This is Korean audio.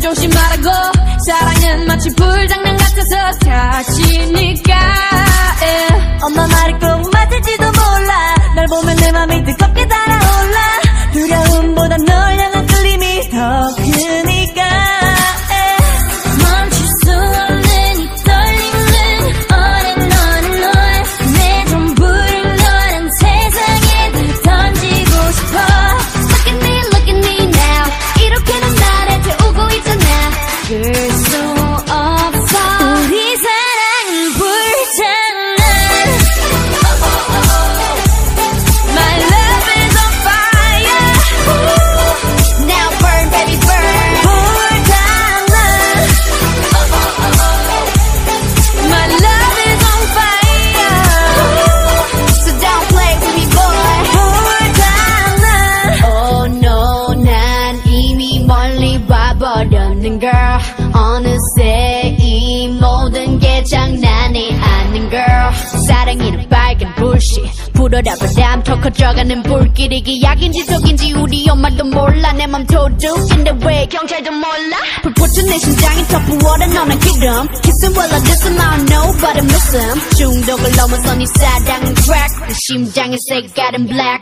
조심하라고 사랑은 마치 불장난 같아서 다치니까 yeah. 예. 엄마 어느새 이 모든 게 장난이 아닌 girl. 사랑이는 빨간 불씨. 불어라 바람 더 커져가는 불길이 기약인지 속인지 우리 엄마도 몰라. 내 맘 도둑인데 왜 경찰도 몰라? 불붙은 내 심장이 더 부어라 너는 기름. Kissing well I diss him I don't know but I miss him 중독을 넘어선 이 사랑은 crack 내 심장의 색깔은 black